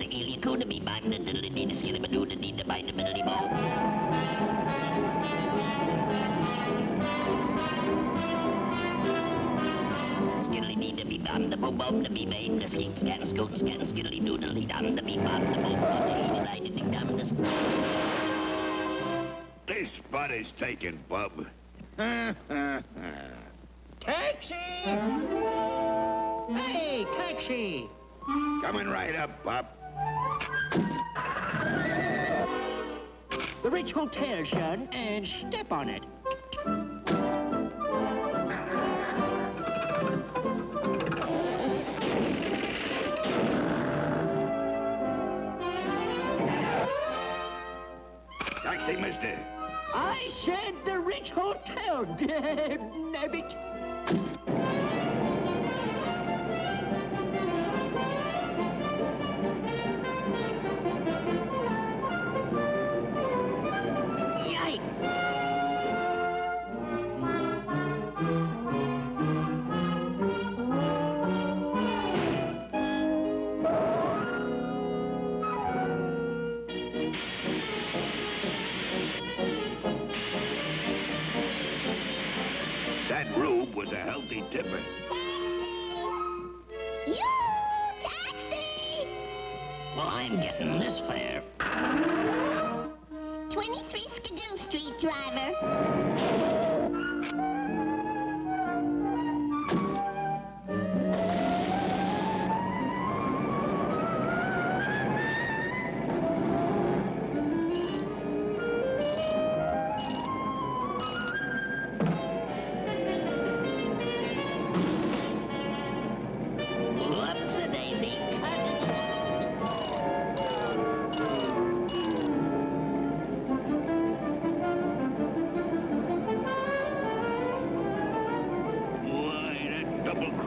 the alien code to be back, the diddly dee, the skilly, the doo, the dee, the bite, the biddly bow. Dee, the the the bee the skeet scat, scoot scat, skiddly doo the the bee the the eel, the dee dee dum, the This is taken, bub. Taxi! Hey, taxi! Coming right up, bub. The Ritz Hotel, son, and step on it. I said the Ritz Hotel, nabbit. A healthy tipper. You taxi! Well, I'm getting this fare. 23 Skidoo Street, driver.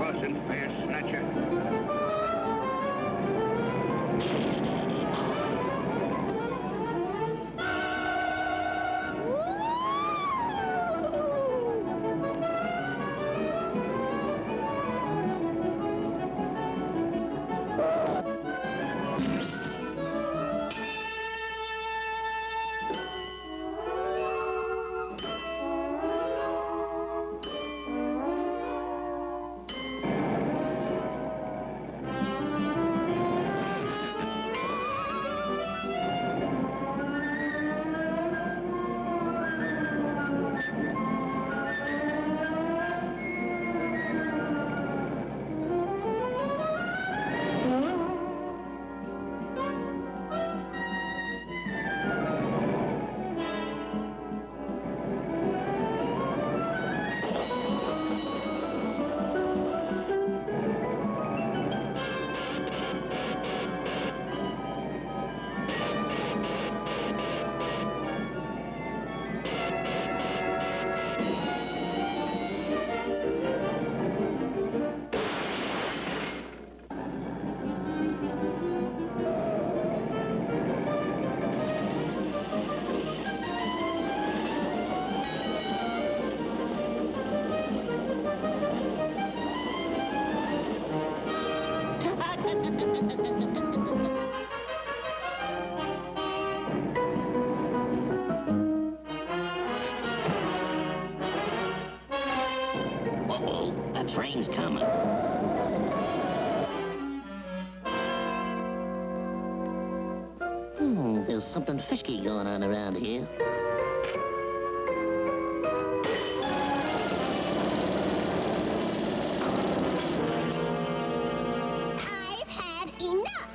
That double-crossing fare snatcher. A coming. Hmm, there's something fishy going on around here. I've had enough.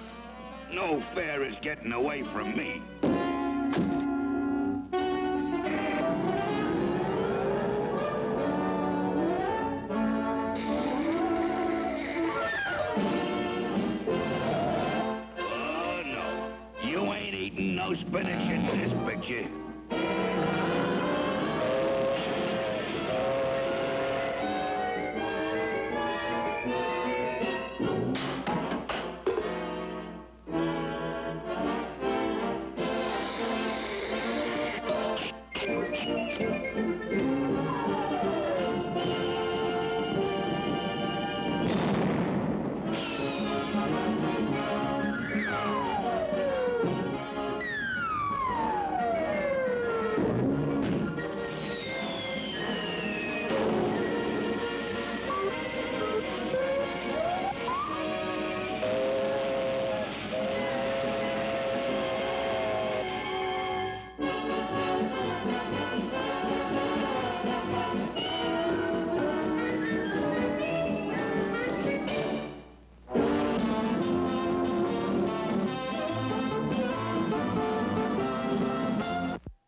No fare is getting away from me. No spinach in this picture.